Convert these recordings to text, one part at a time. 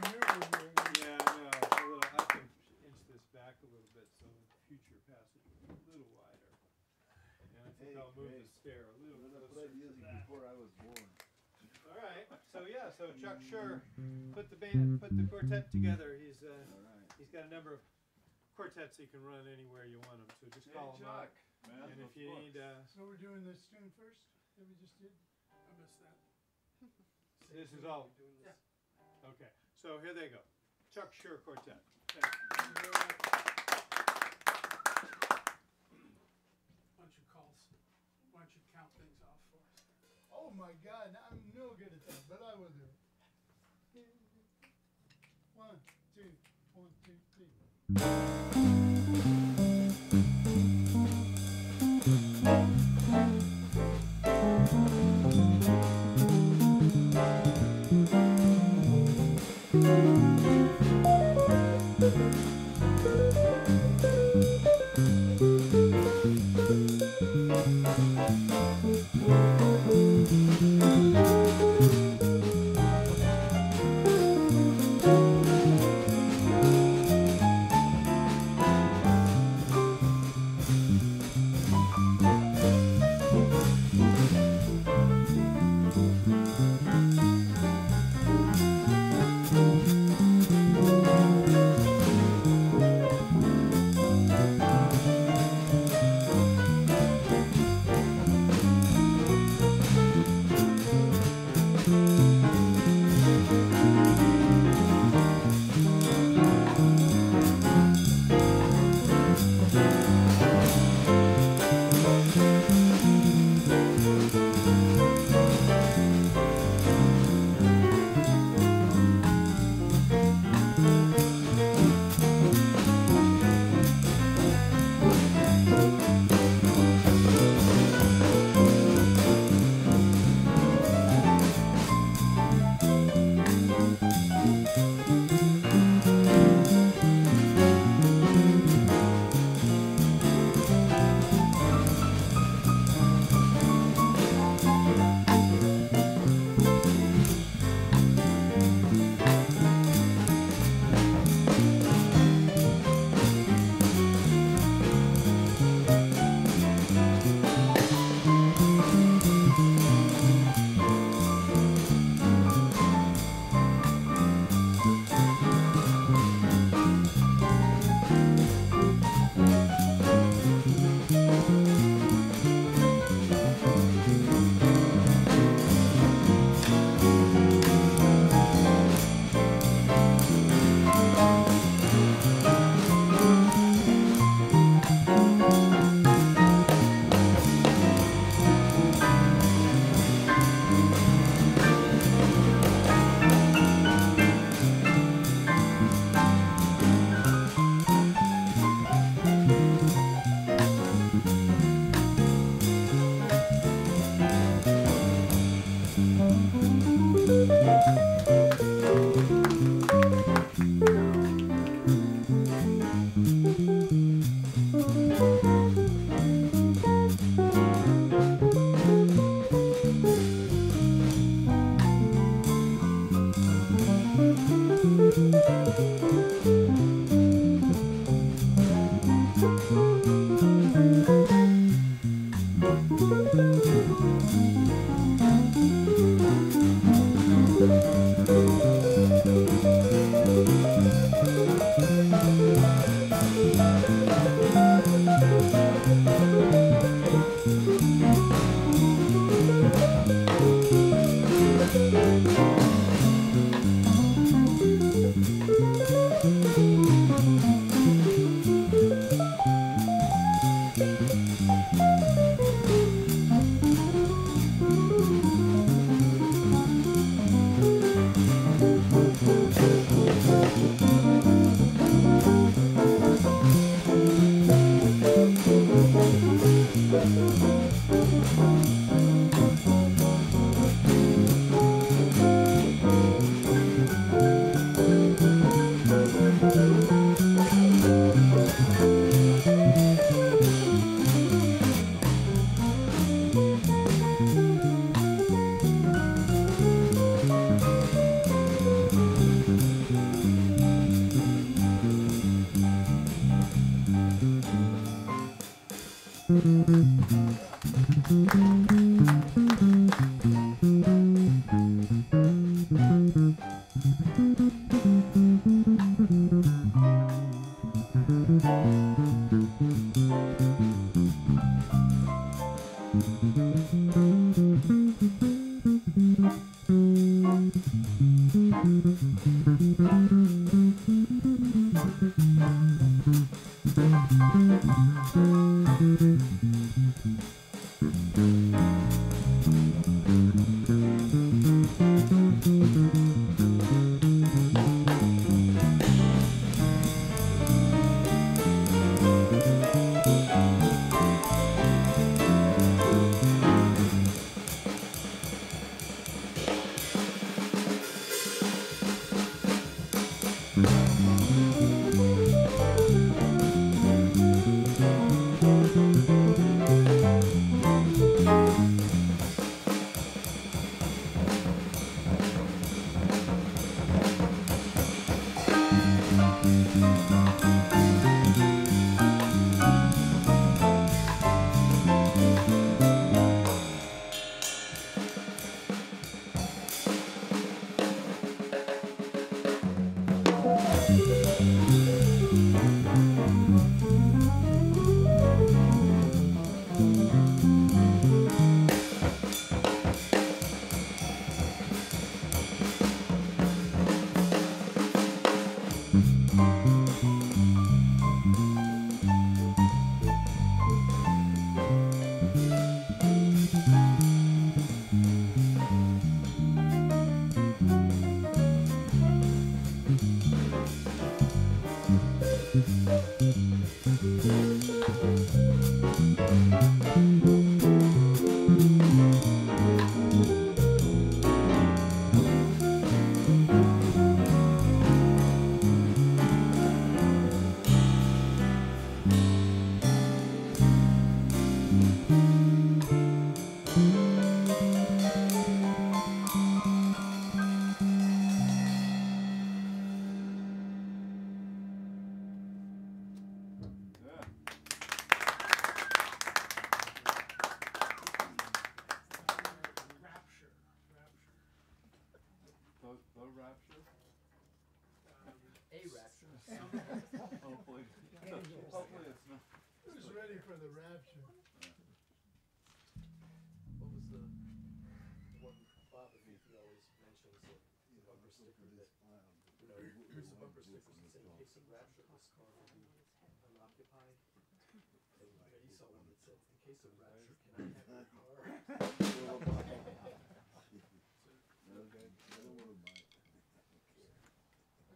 when, when you were doing it. Yeah, I know, it's a little, I can inch this back a little bit so the future passage will be a little wider. And I think Hey, I'll move hey. the stair a little Well, that's I to used before I was born. Alright, so yeah, so Chuck Sher put the band, put the quartet together, he's, uh, All right. he's got a number of quartets he can run anywhere you want him, so just Hey, call him up. Man. And if you up? need, uh, So we're doing this tune first, that we just did? I missed that. this is all, Doing this. okay, so here they go. Chuck Sher Quartet. Bunch of calls. Why don't you count things off for us? Oh my god, I'm no good at that, but I will do it. One, two, one, two, three.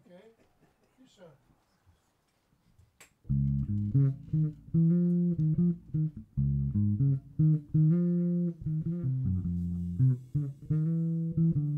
Okay, you saw. Thank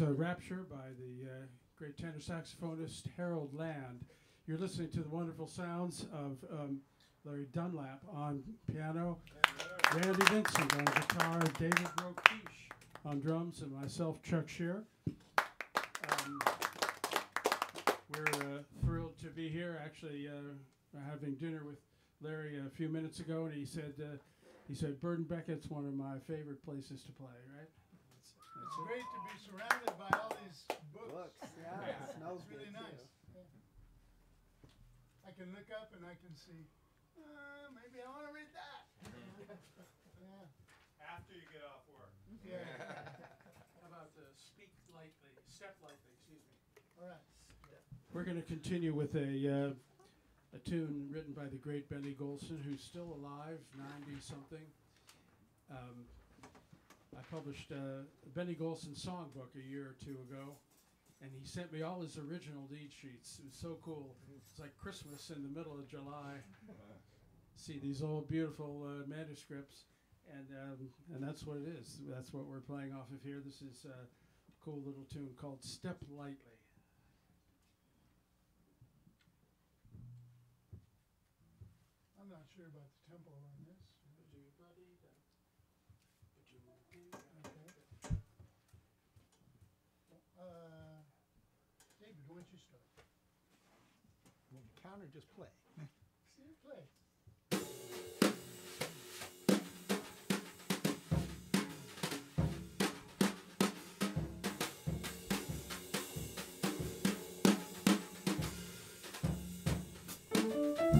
that was uh, Rapture by the uh, great tenor saxophonist Harold Land. You're listening to the wonderful sounds of um, Larry Dunlap on piano, Randy Vincent on guitar, David Rokeach on drums, and myself, Chuck Sher. Um, we're uh, thrilled to be here. Actually, uh, having dinner with Larry a few minutes ago, and he said uh, he said Bird & Beckett's one of my favorite places to play. Right? It's great to be surrounded by all these books. Books, yeah, Yeah, it smells It's really good, nice. too. Yeah. I can look up and I can see, uh, maybe I wanna read that. Yeah, After you get off work. yeah, How about uh, speak lightly, step lightly, excuse me. all right. We're going to continue with a uh, a tune written by the great Benny Golson, who's still alive, ninety something. Um, I published uh, a Benny Golson songbook a year or two ago, and he sent me all his original lead sheets. It was so cool. It's like Christmas in the middle of July. See these old beautiful uh, manuscripts, and um, and that's what it is. That's what we're playing off of here. This is uh, a cool little tune called "Step Lightly." I'm not sure about the tempo on this. Okay. Uh, David, why don't you start? Want to count or just play? See, play. Step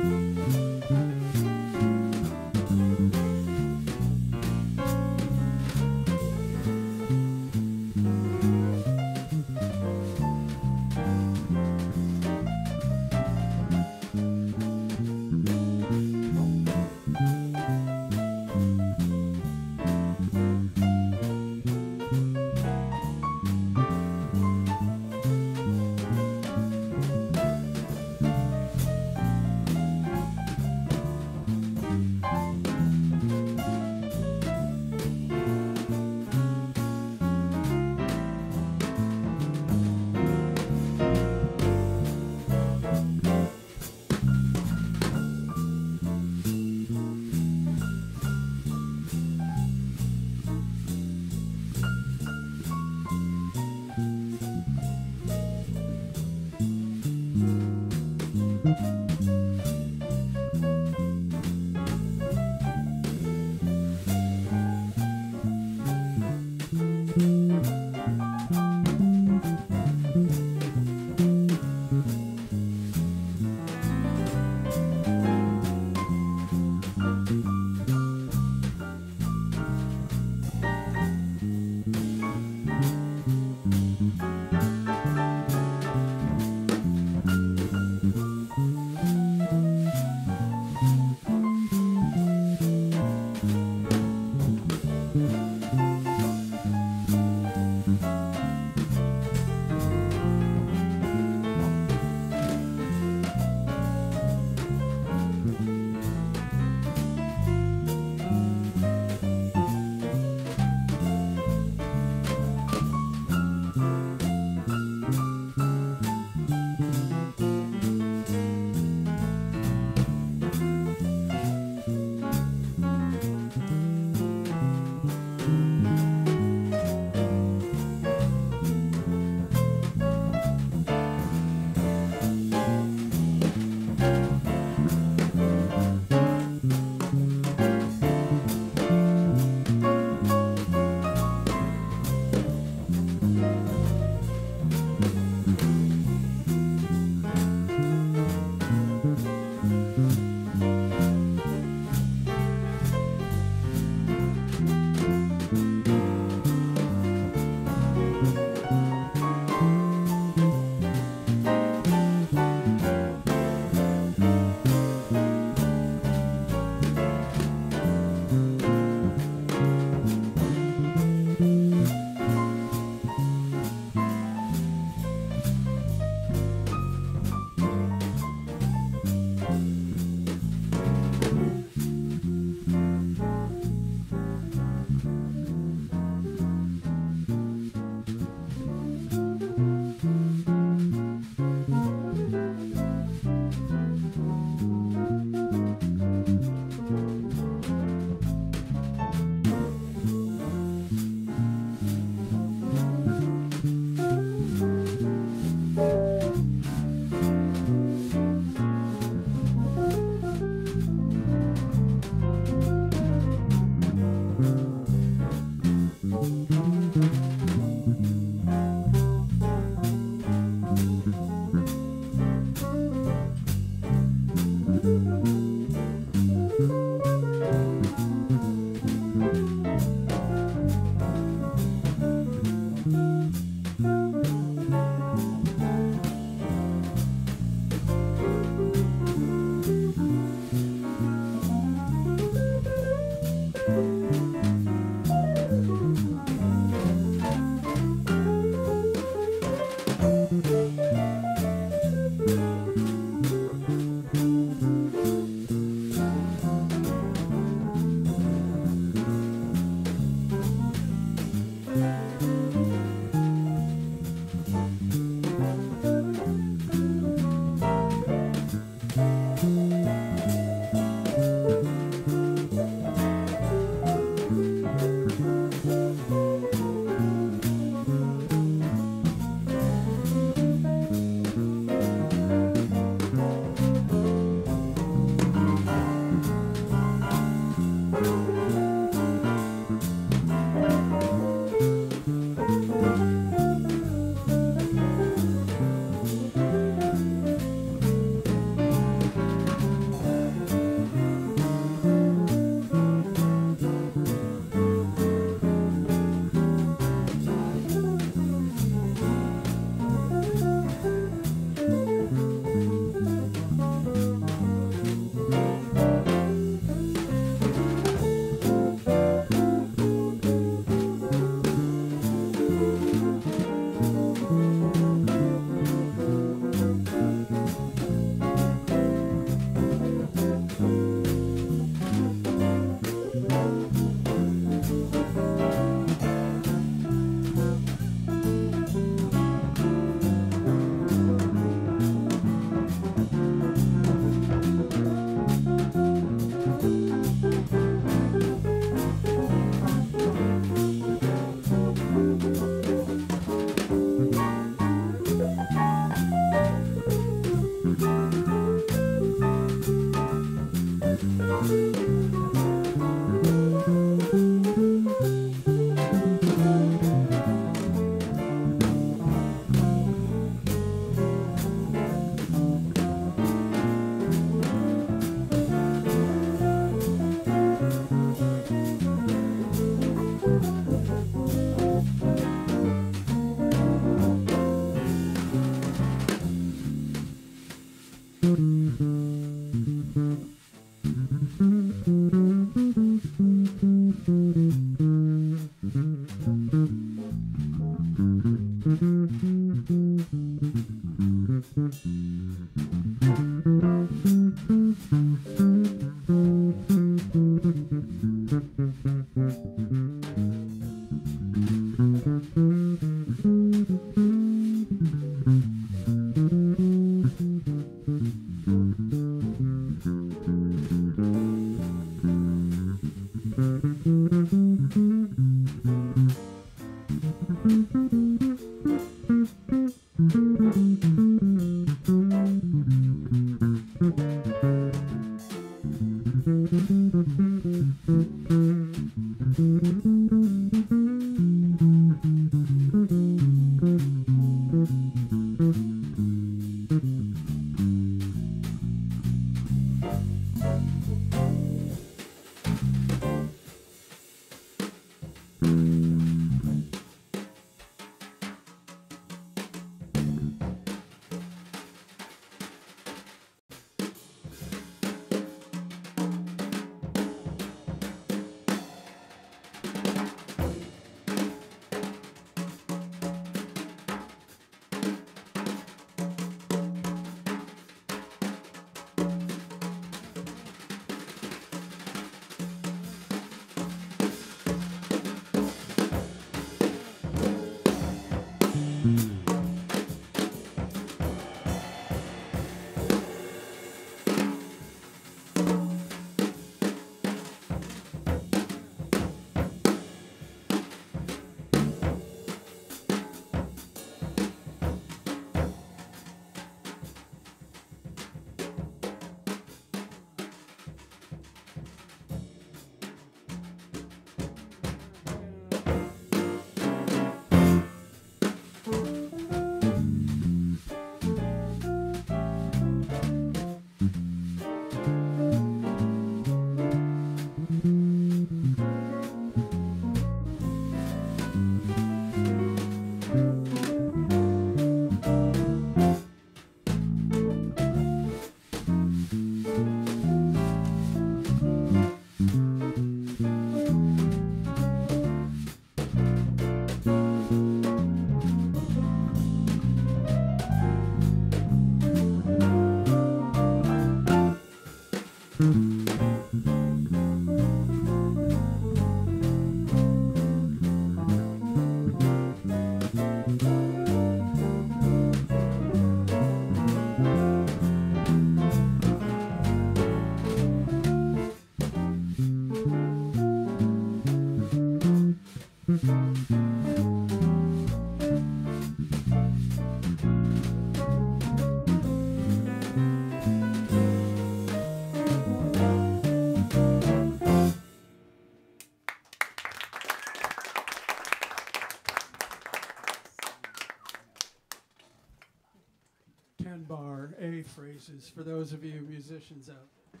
bar phrases for those of you musicians out. there.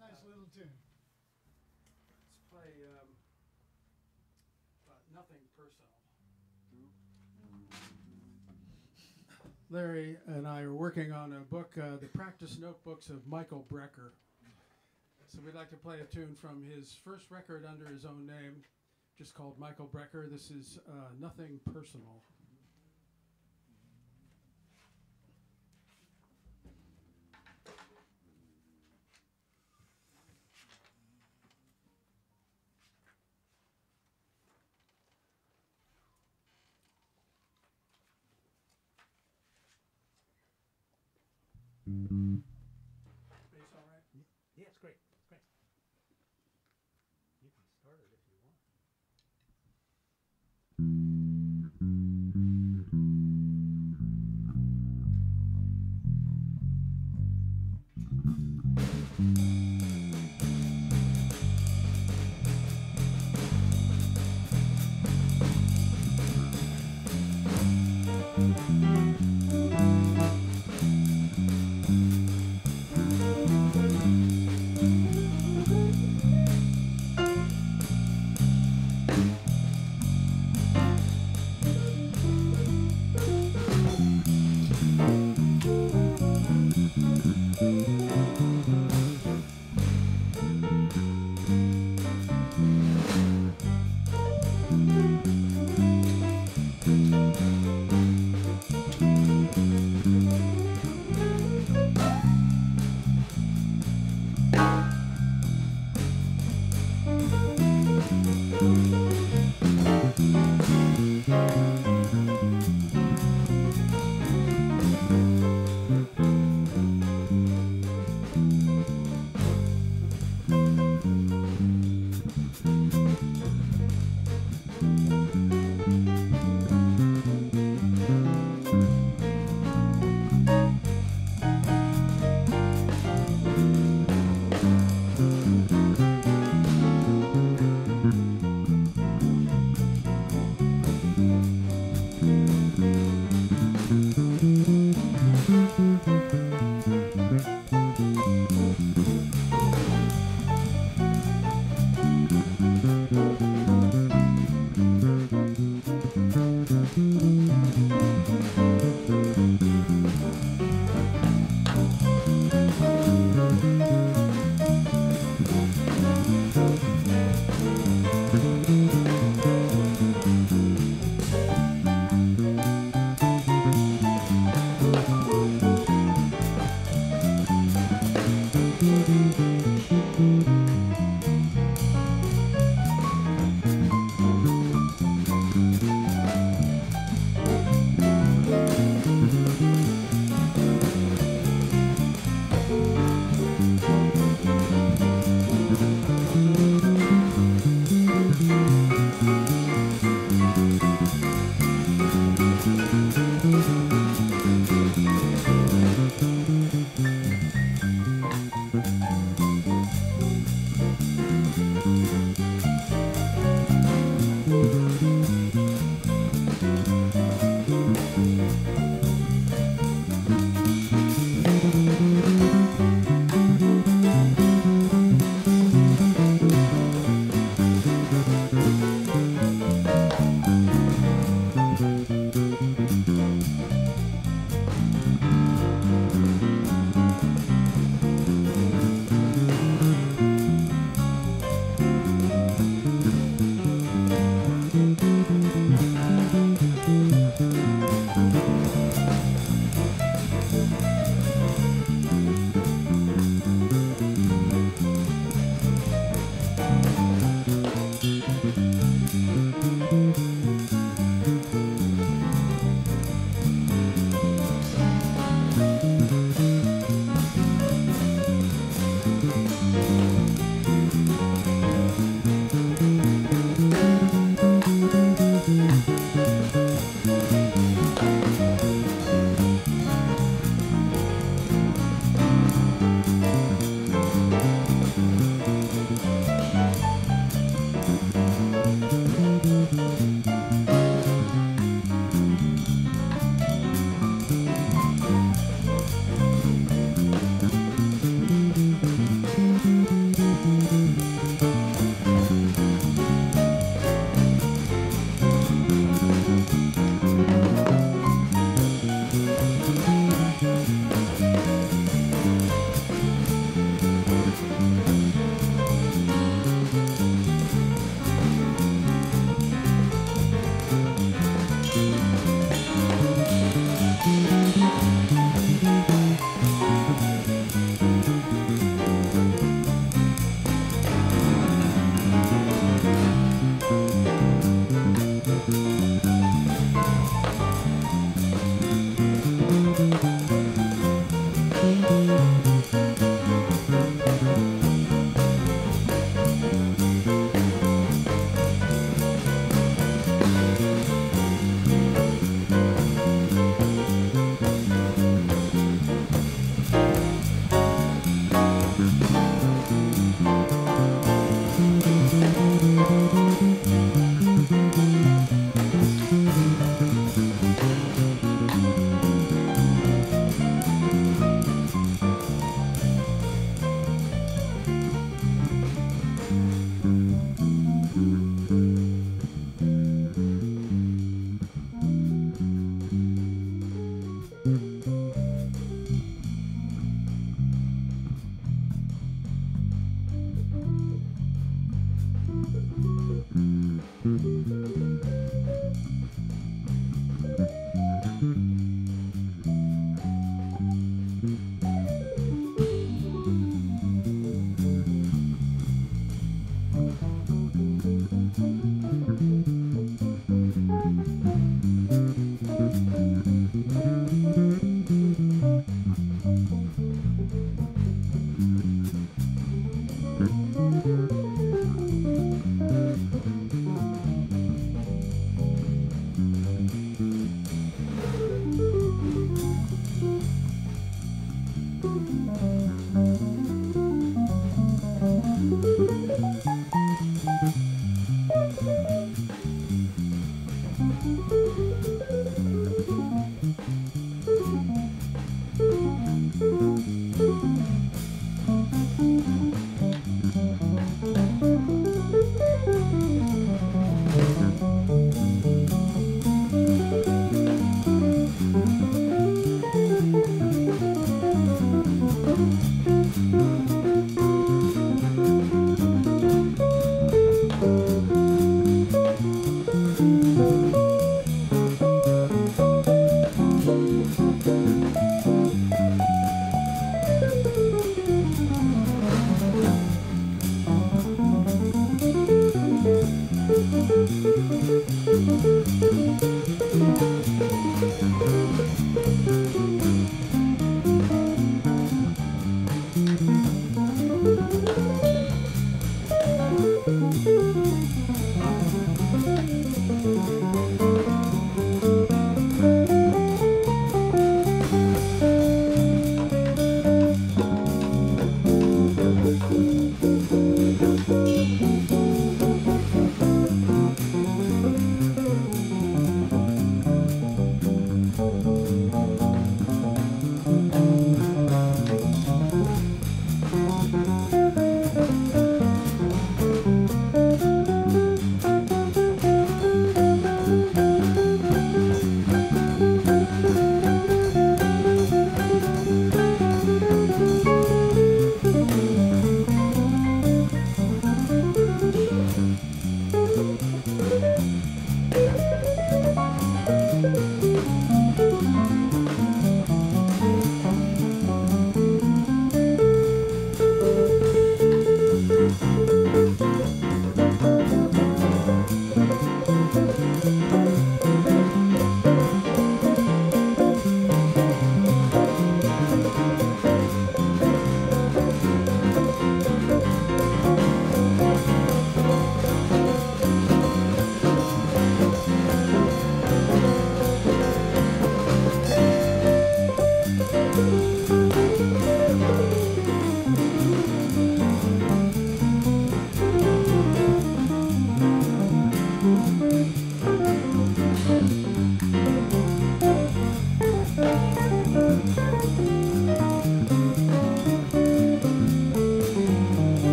Nice little tune. Let's play um, uh, nothing personal. Larry and I are working on a book, uh, the practice notebooks of Michael Brecker. So we'd like to play a tune from his first record under his own name, just called Michael Brecker. This is uh, Nothing Personal.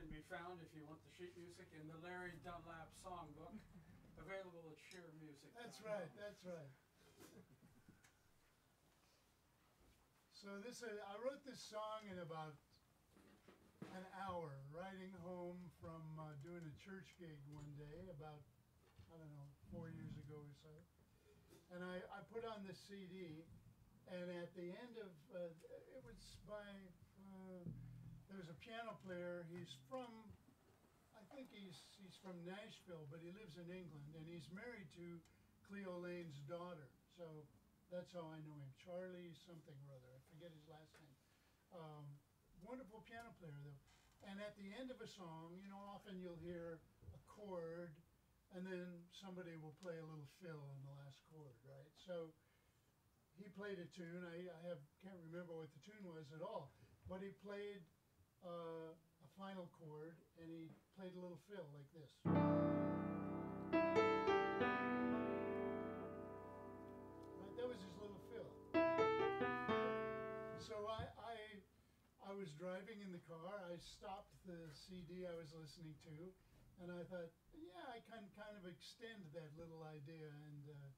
Can be found if you want the sheet music in the Larry Dunlap Songbook, available at Sher Music. That's right, that's right. So this, uh, I wrote this song in about an hour, riding home from uh, doing a church gig one day about, I don't know, four years ago or so. And I, I put on this CD, and at the end of, uh, it was by, there was a piano player, he's from, I think he's, he's from Nashville, but he lives in England, and he's married to Cleo Laine's daughter. So that's how I know him, Charlie something or other, I forget his last name. Um, wonderful piano player though. And at the end of a song, you know, often you'll hear a chord, and then somebody will play a little fill on the last chord, right? So he played a tune. I, I have can't remember what the tune was at all, but he played uh, a final chord, and he played a little fill like this. Right, that was his little fill. So I, I, I was driving in the car. I stopped the CD I was listening to, and I thought, yeah, I can kind of extend that little idea and uh,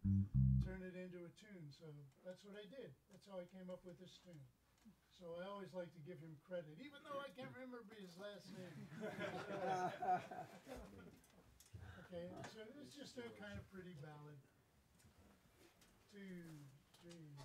turn it into a tune. So that's what I did. That's how I came up with this tune. So I always like to give him credit, even though I can't remember his last name. okay, so it's just a kind of pretty ballad. Two, three,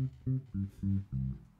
Mm-hmm.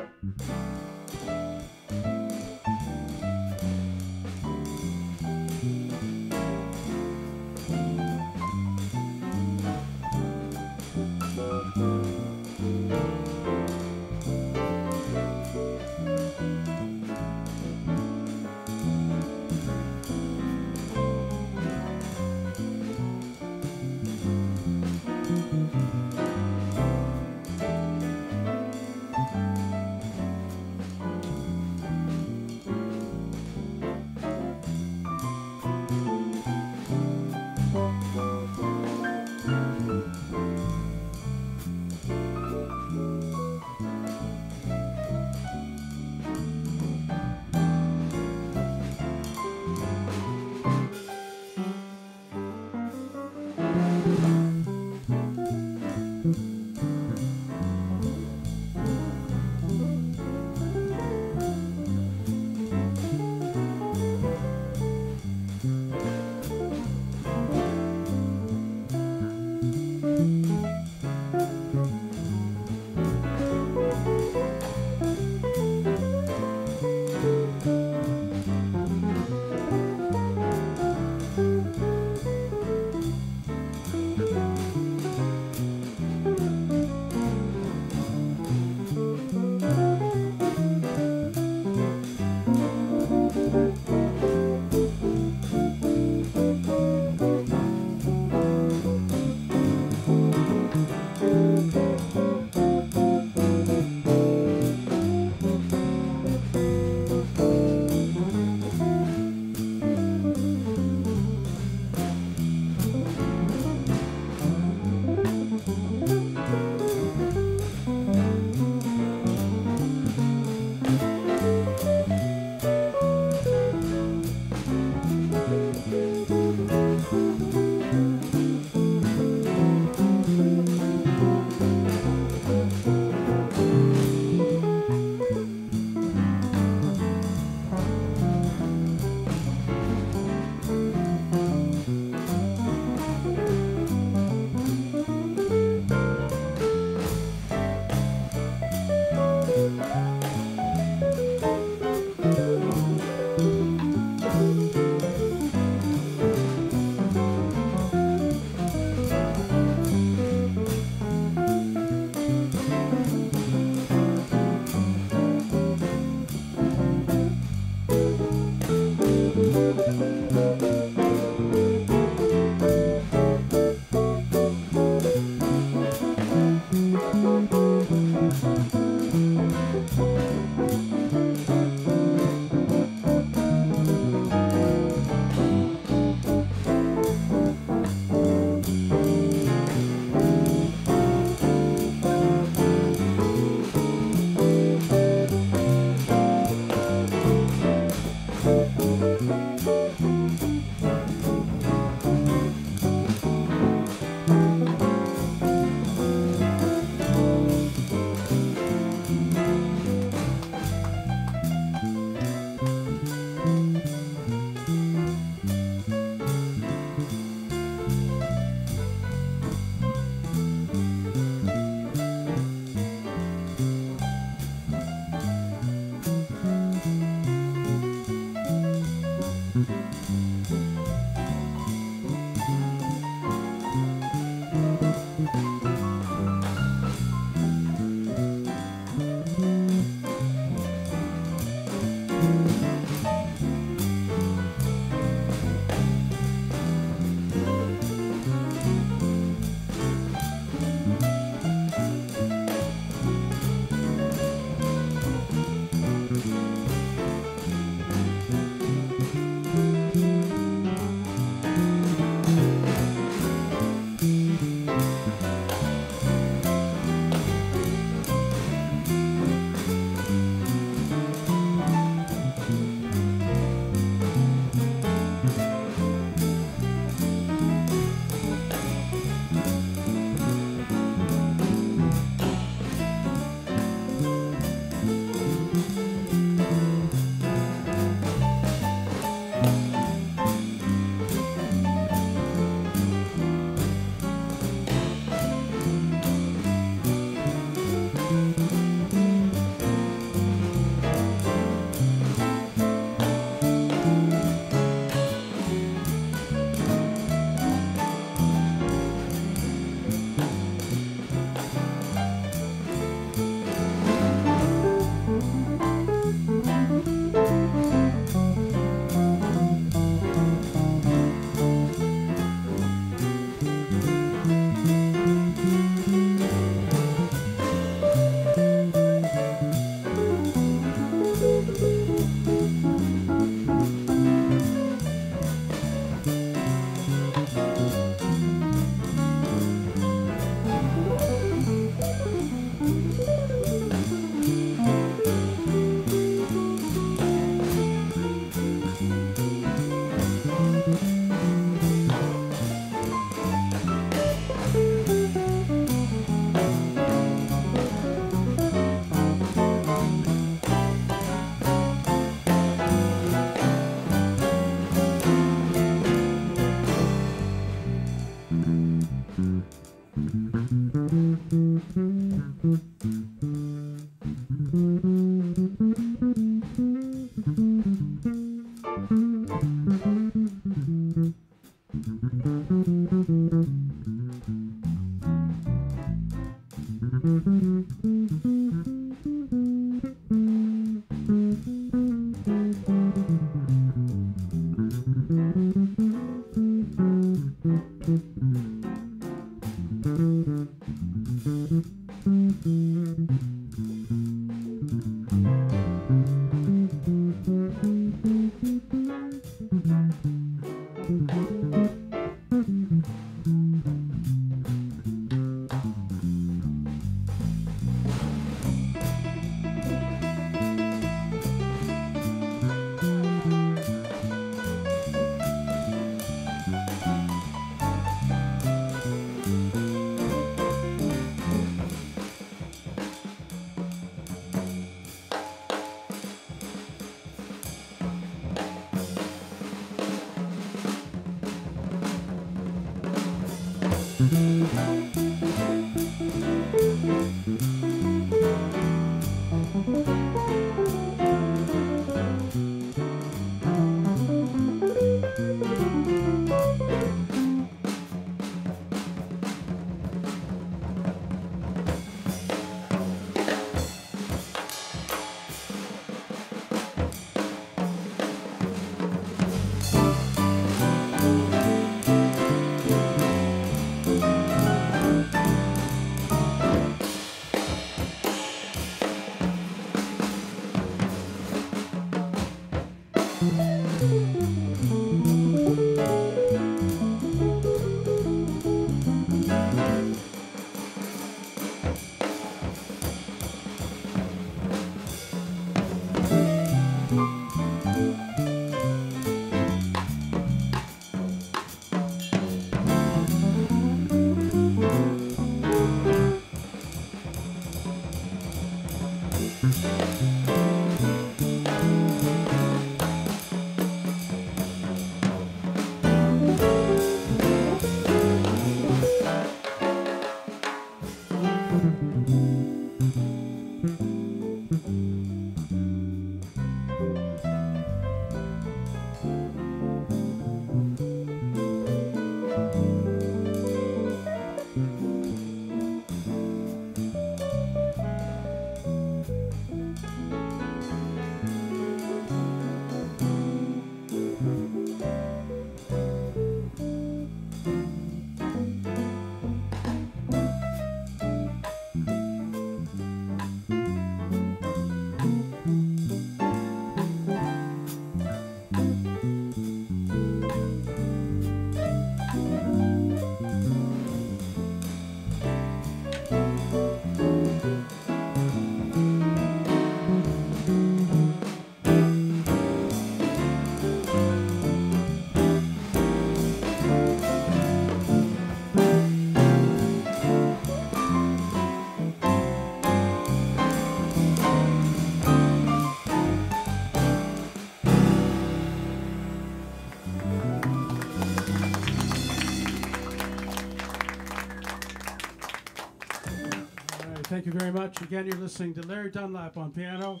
Thank you very much. Again, you're listening to Larry Dunlap on piano,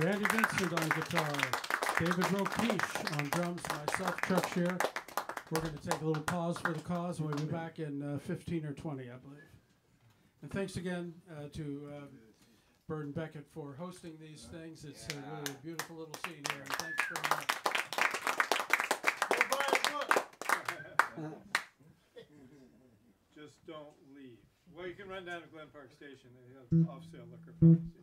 Randy Vincent on guitar, David Rokeach on drums, myself, Chuck Sher. We're going to take a little pause for the cause. We'll be back in uh, 15 or 20, I believe. And thanks again uh, to uh, Bird and Beckett for hosting these things. It's a really beautiful little scene here, and thanks very much. Go buy a book. Just don't leave. Well, you can run down to Glen Park Station, they have off-sale liquor pharmacy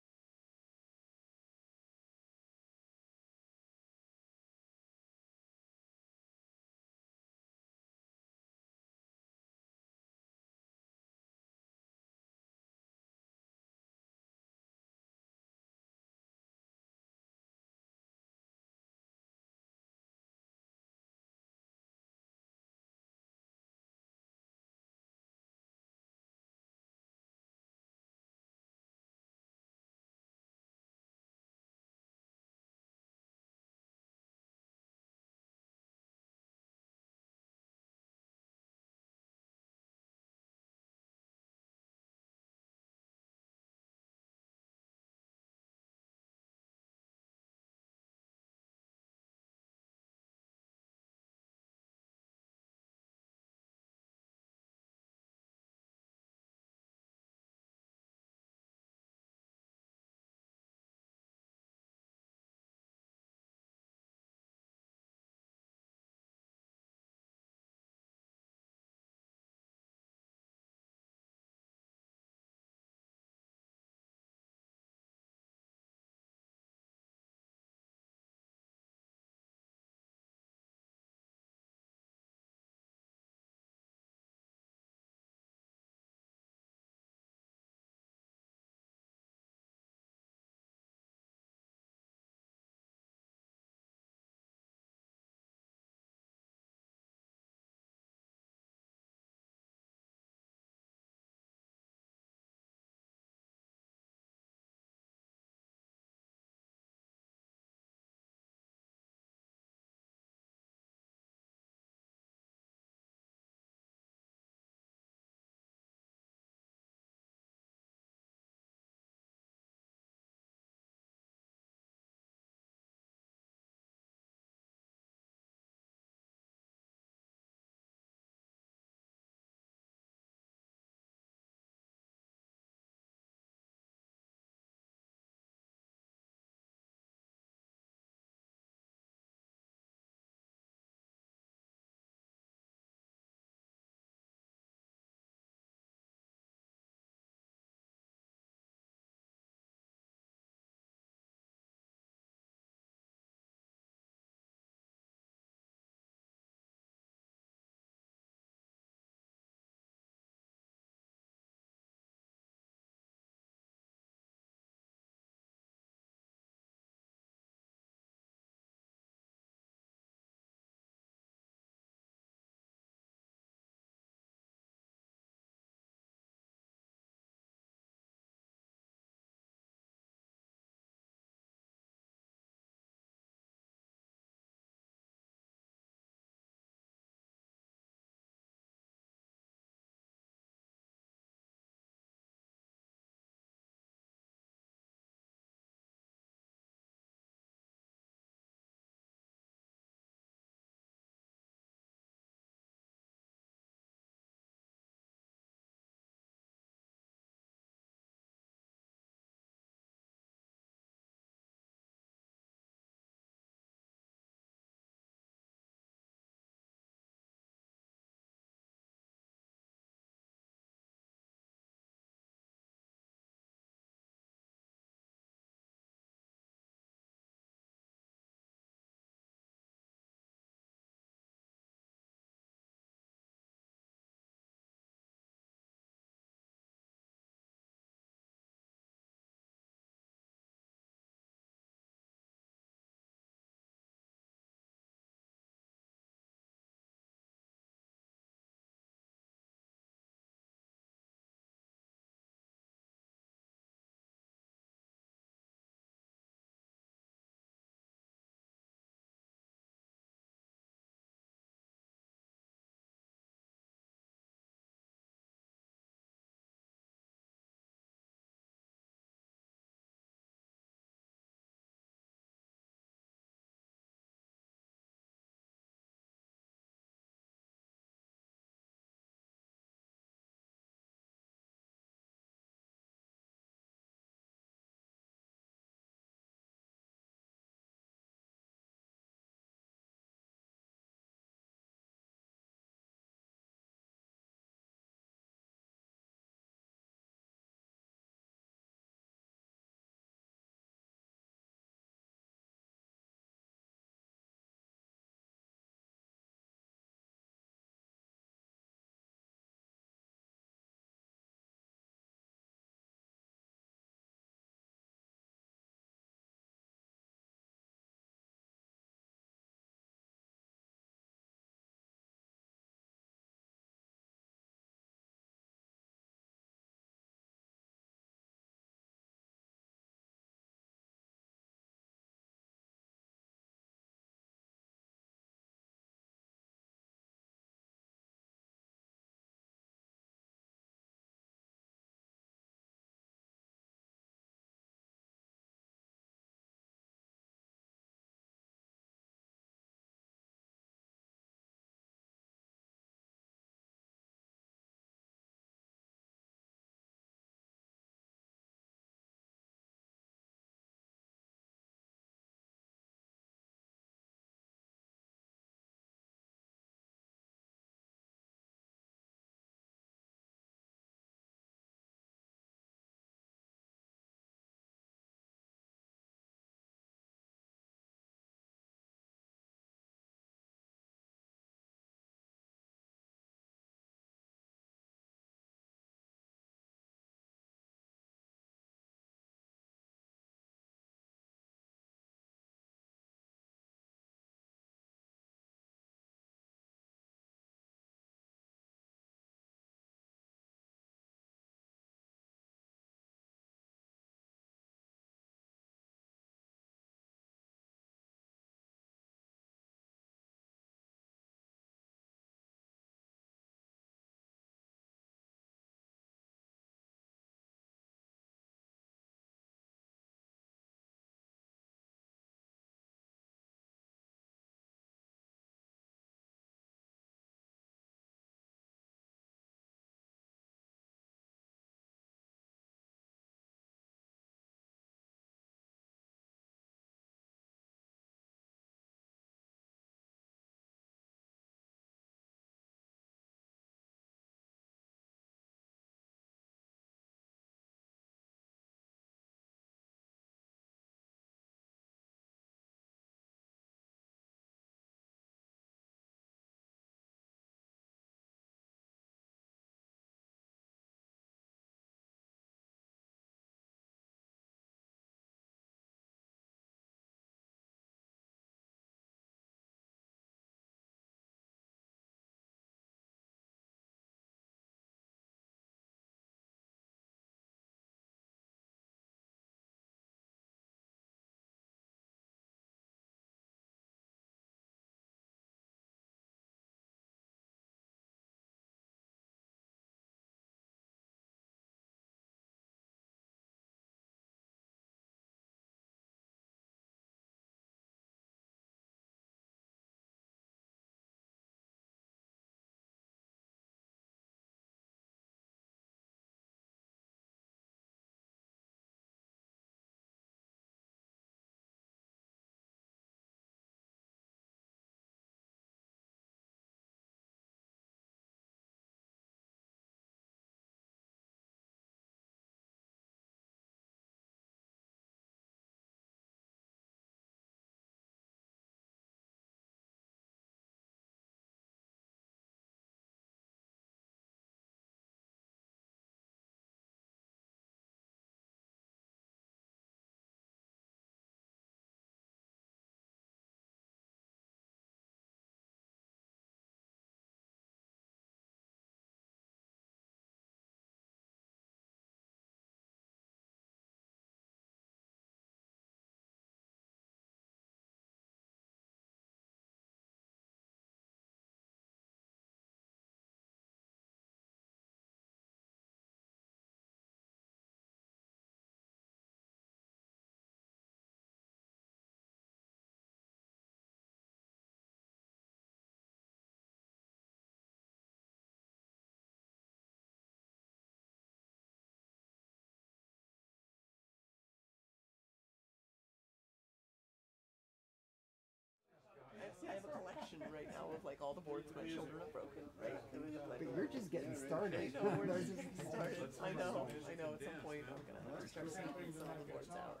like all the boards my children have broken, right? And we have, But you're just getting started. I know, we're just getting started. I know, I know, at some point I'm gonna have to start sending some of the boards out.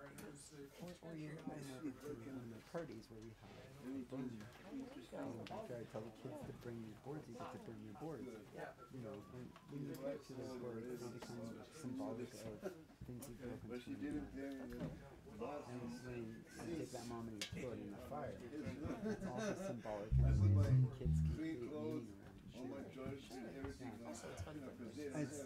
Or, or you come over to one of the parties where we have boom. You know, after I tell the kids to bring your boards, you get to bring your boards. Yeah. You know, when, when you get to those boards, they become symbolic of things you've broken through in your life. And when you take that mom and you throw it in the fire, it's also symbolic in the way that kids keep meaning around Also, uh, it's fun for It's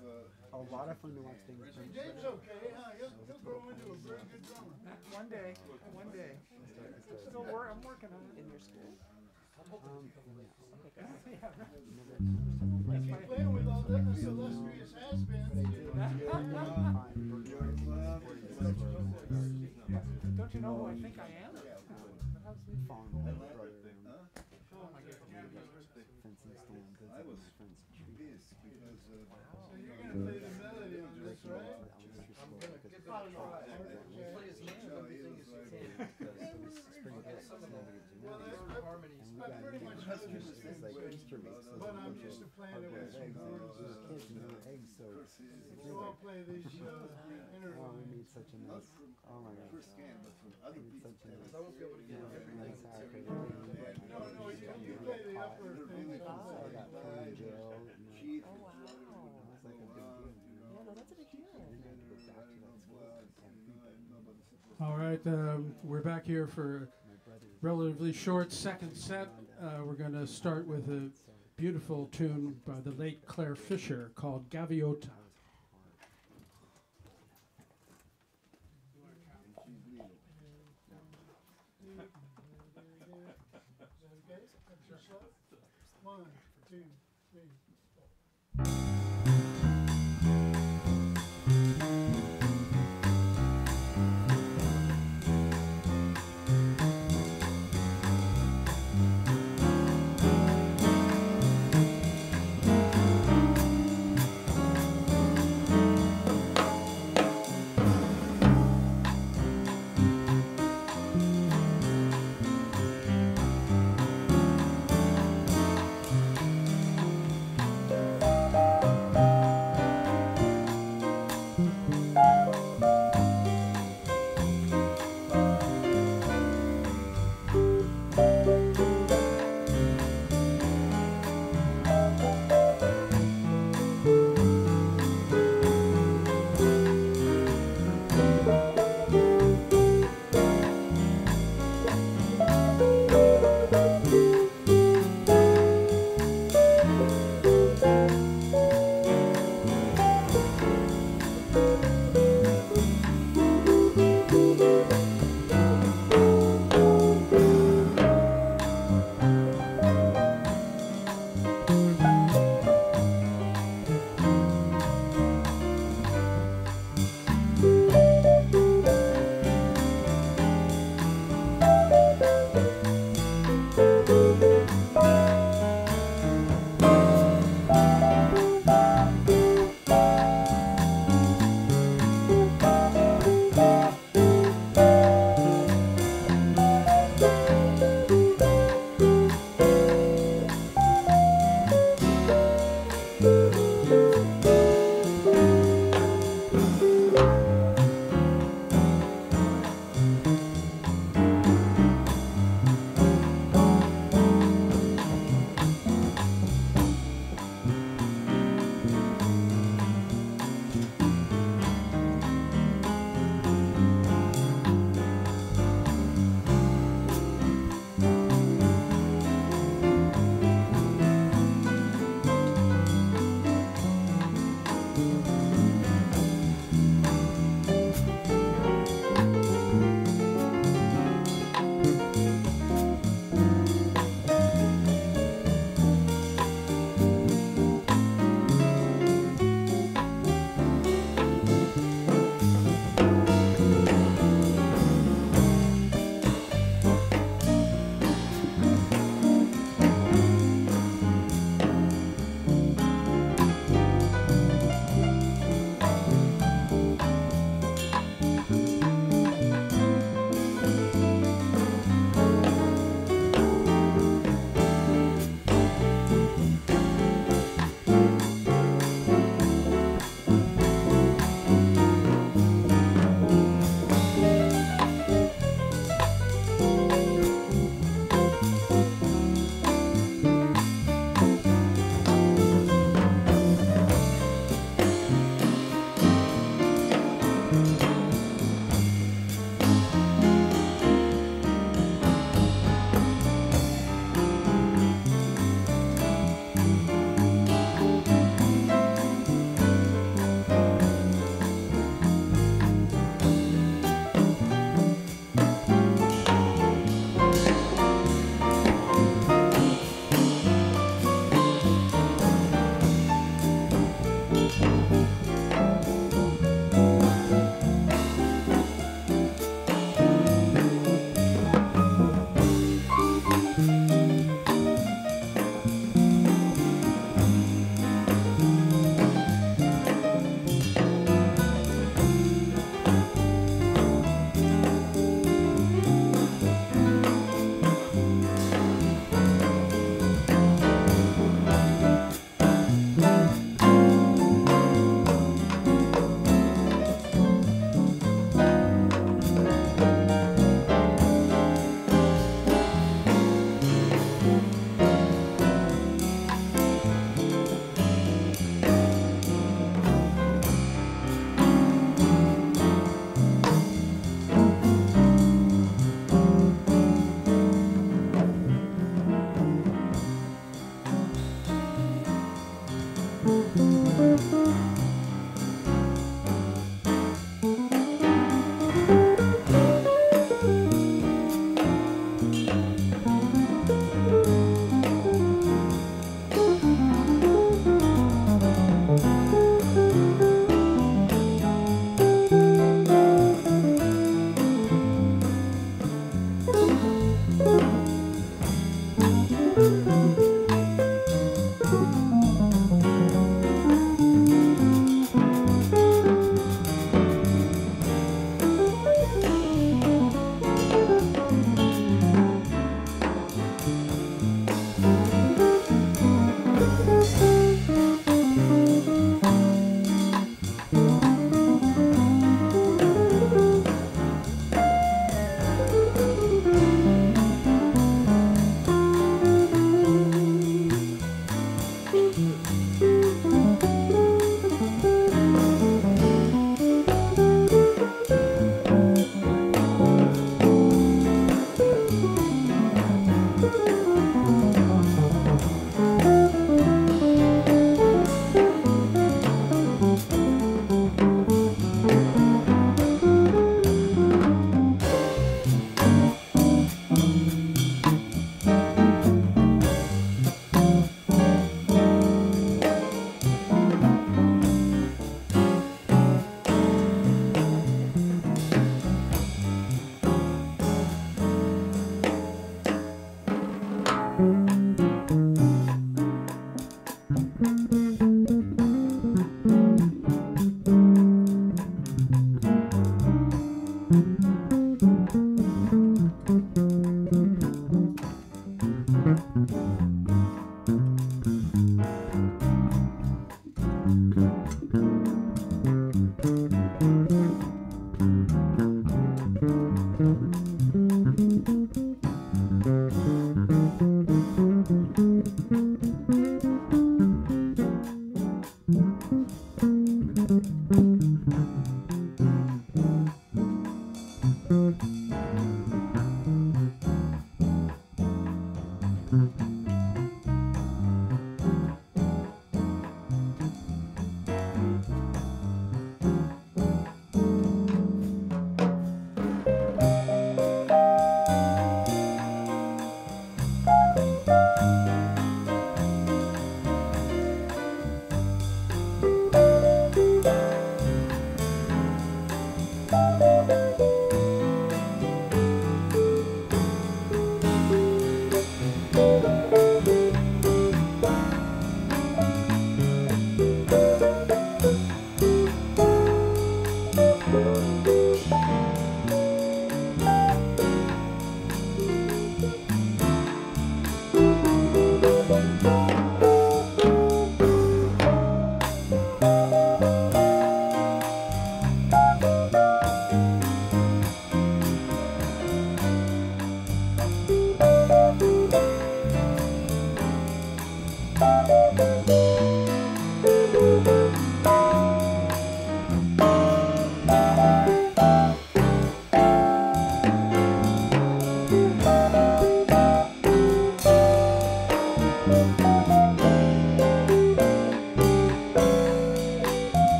a lot of fun to watch things See, burn. James okay, huh? He'll, he'll grow into a very good drummer. One day, one day. Still wor- I'm working on it. in your school. Um, Don't you know who I think I am? Oh the melody on this, right? Elementary school because the truck Well, I, I, I pretty much know this It's thing, like Easter eggs. so but there's a I'm bunch used of to playing it with some girls. Kids and no eggs, so So I'll play these, uh, oh, we made such a nice. Oh my god, we made such a nice, nice hack. or whatever. No, no, you, you play the upper things. So I got thrown in jail. You know, Oh, wow. it was like a big deal. You know? Yeah, no, that's a big deal. And then I had to go back to that school and tell. All right, um, we're back here for My brother. a relatively short second set. Uh, we're going to start with a beautiful tune by the late Clare Fischer called Gaviota.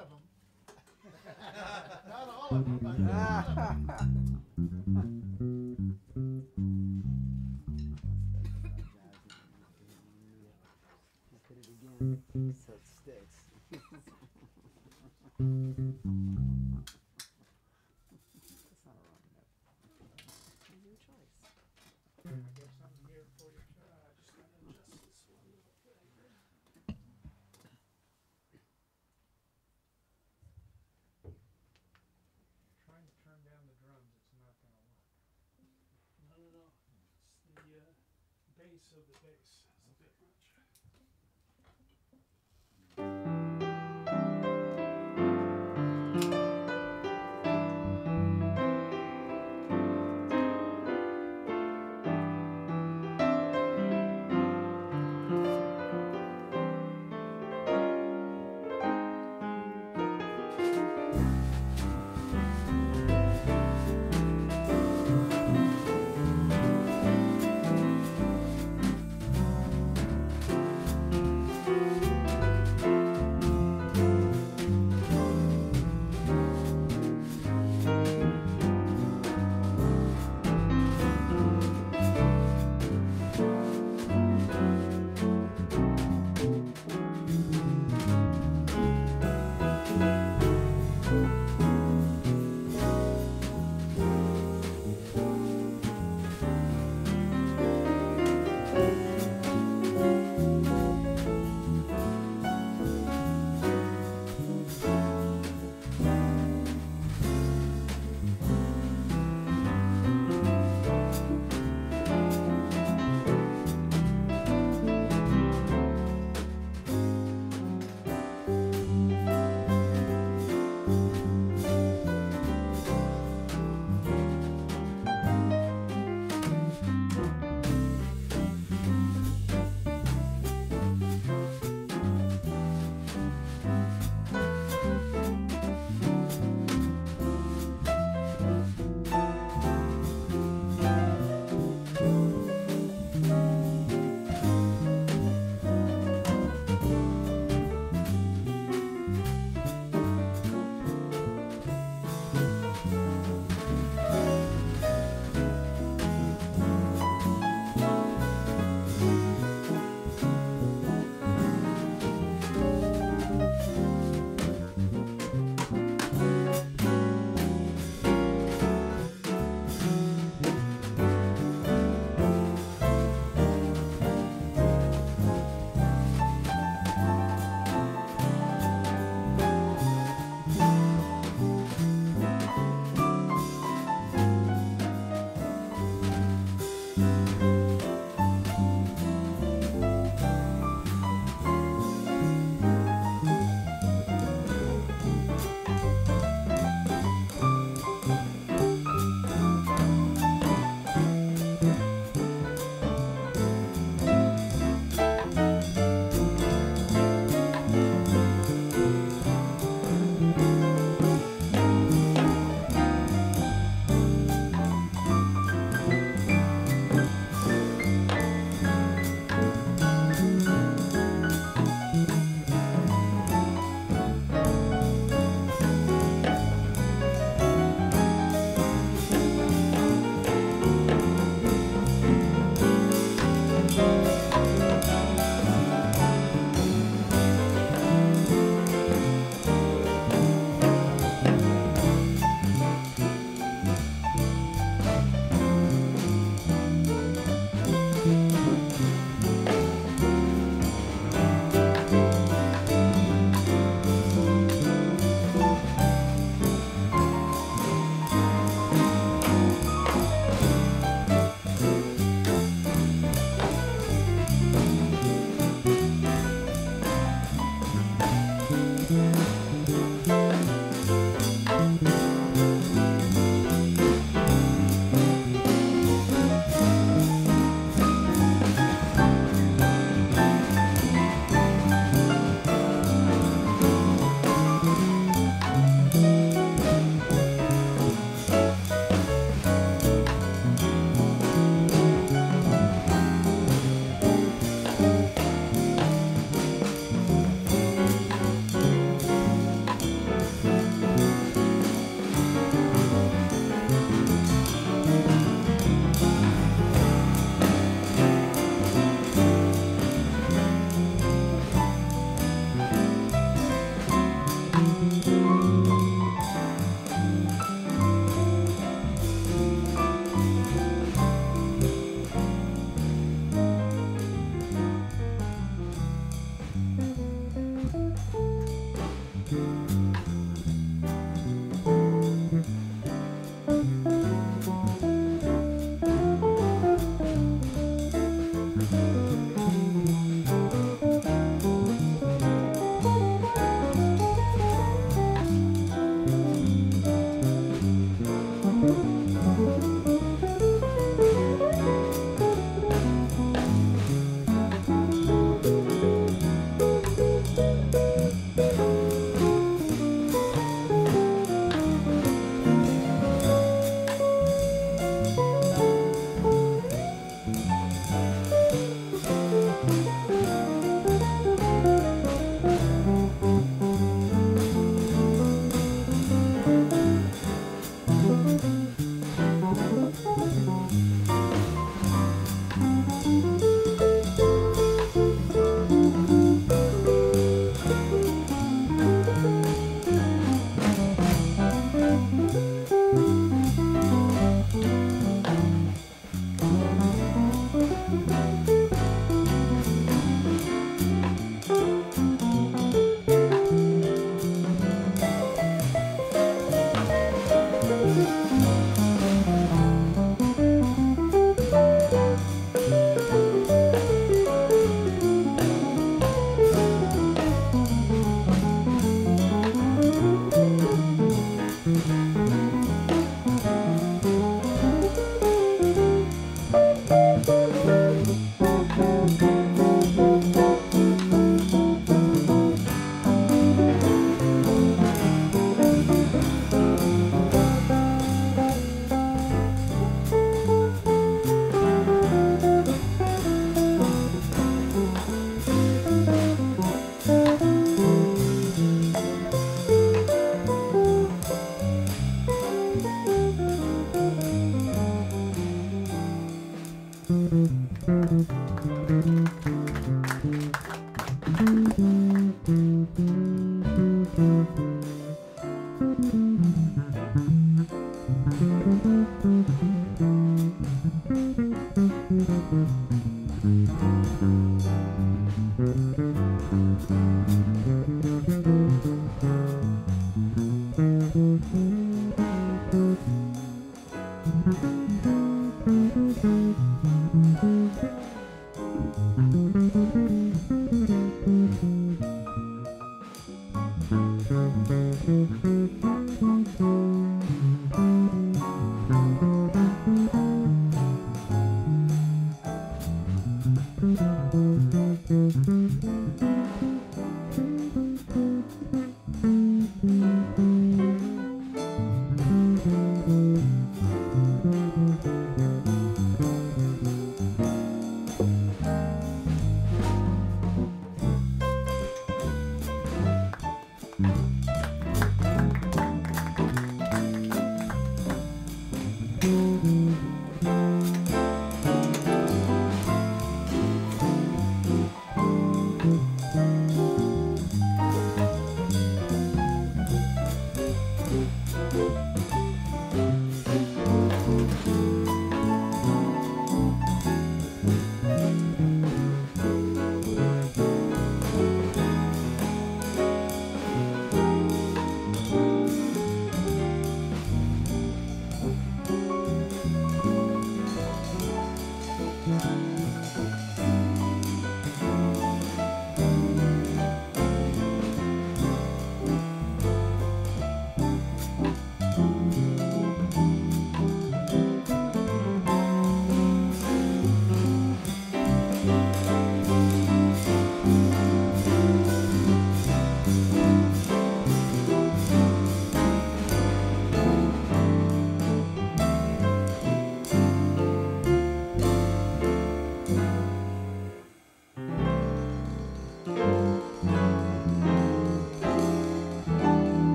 of them. Not all of them,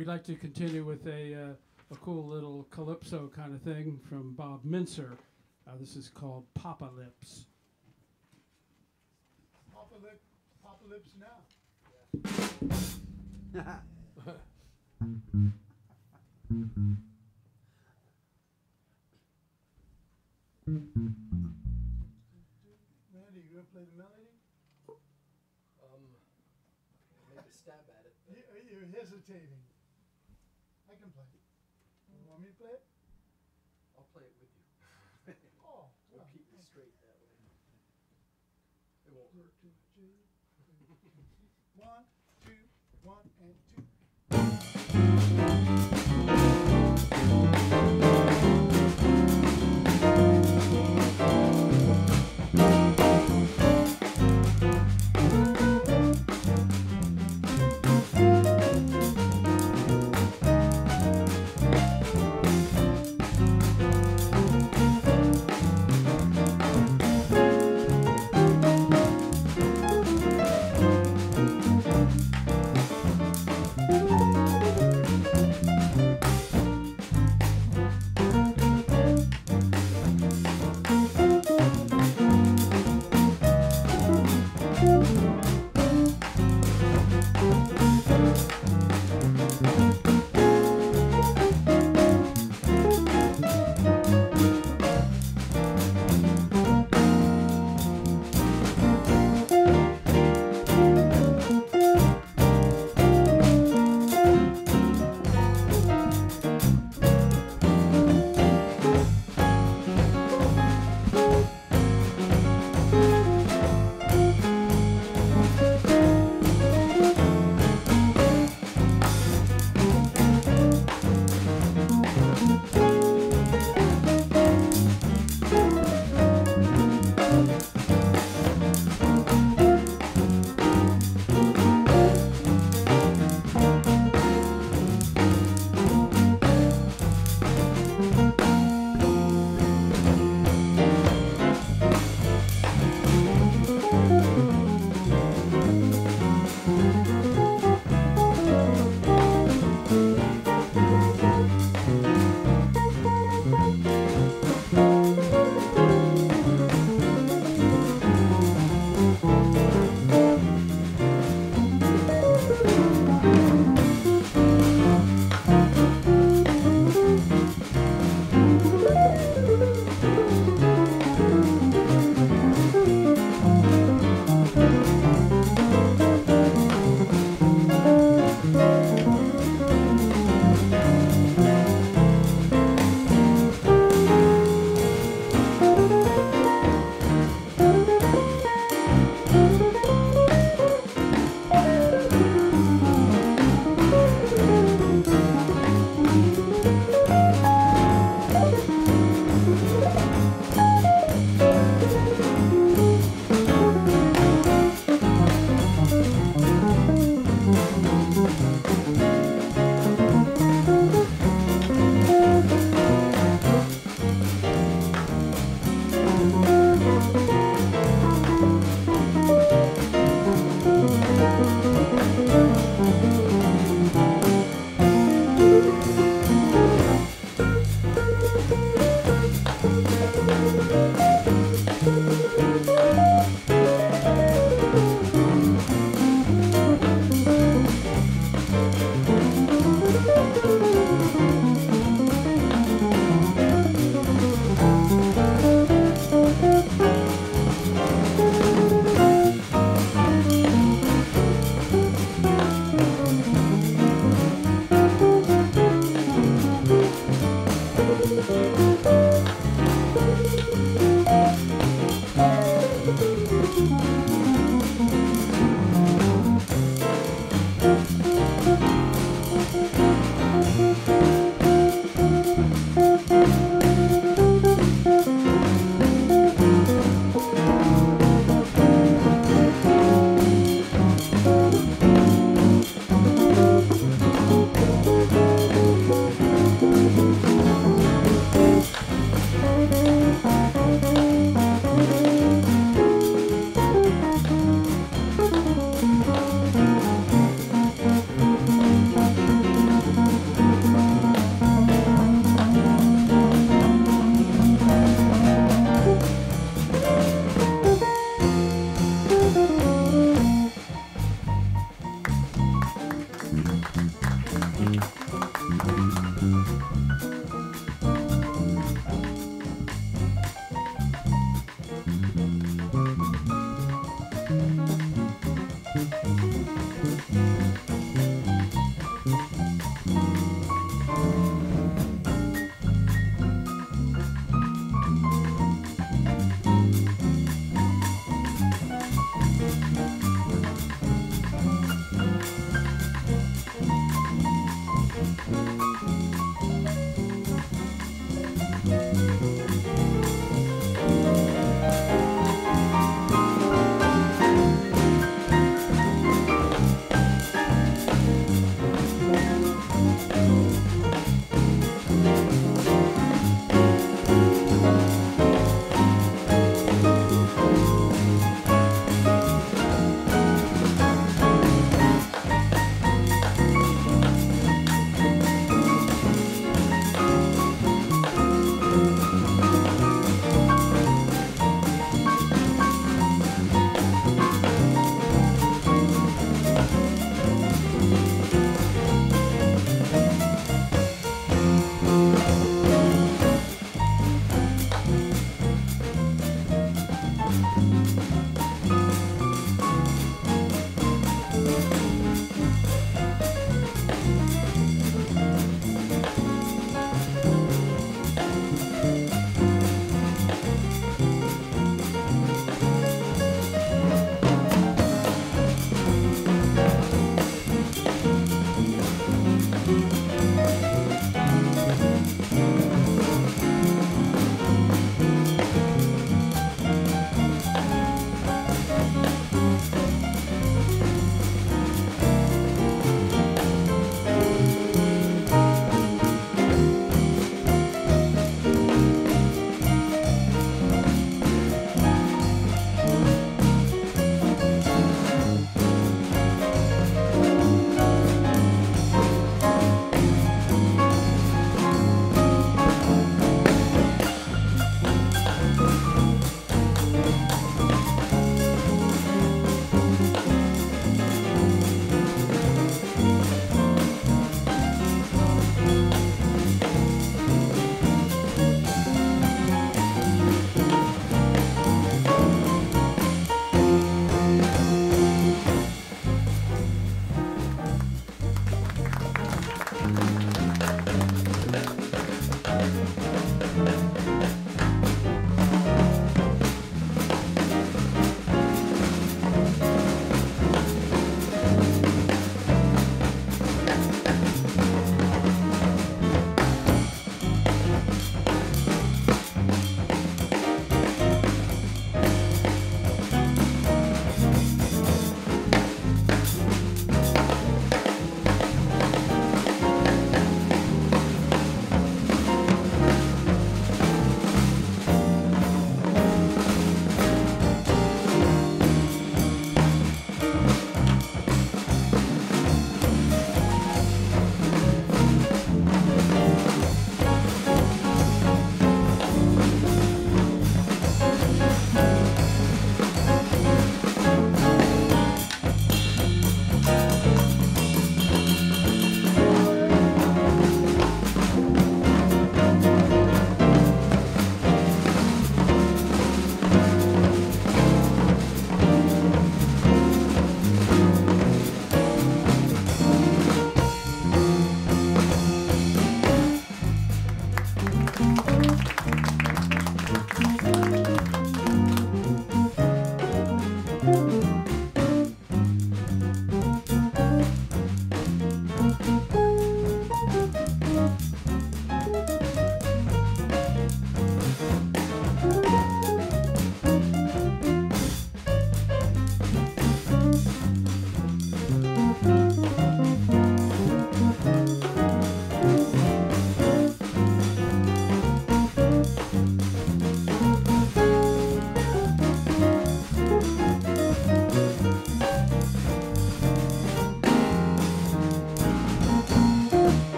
we'd like to continue with a, uh, a cool little calypso kind of thing from Bob Mintzer. Uh, this is called Papa Lips. Papa lip, Papa lips now. Randy, you gonna play the melody? Um, make a stab at it. You, you're hesitating. Can play. You want me to play it? I'll play it with you. Oh, We'll well, keep it straight that way. It won't hurt. two, two, one, two, one, and two.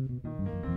Mm-hmm.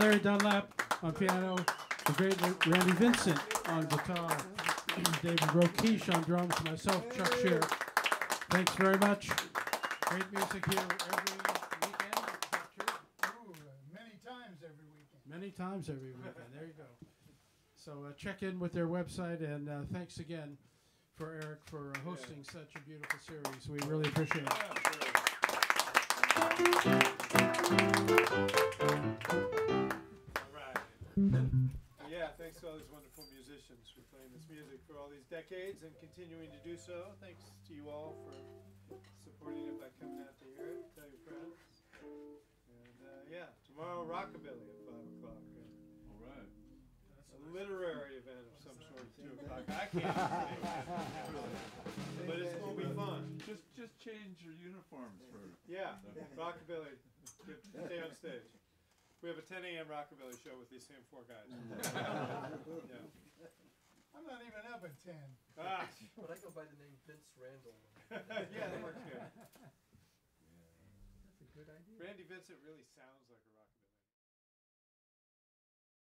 Larry Dunlap on piano, the great Randy Vincent on guitar, David Rokeach on drums, myself, Chuck Sher. Thanks very much. Great music here every weekend. is that true? Ooh, many times every weekend. Many times every weekend. There you go. So uh, check in with their website, and uh, thanks again for Eric for uh, hosting such a beautiful series. We really appreciate it. Yeah, thanks to all these wonderful musicians for playing this music for all these decades and continuing to do so. Thanks to you all for supporting it by coming out to hear it. Tell your friends. And uh, yeah, tomorrow Rockabilly at 5 o'clock. and Alright. A literary event of some sort at 2 o'clock. I can't say But it's going to be fun. Just, just change your uniforms for. Yeah, Rockabilly. Stay on stage. We have a 10 a.m. Rockabilly show with these same four guys. yeah. I'm not even up at ten. Ah, But I go by the name Vince Randall. yeah, that works good. That's a good idea. Randy Vincent really sounds like a rock.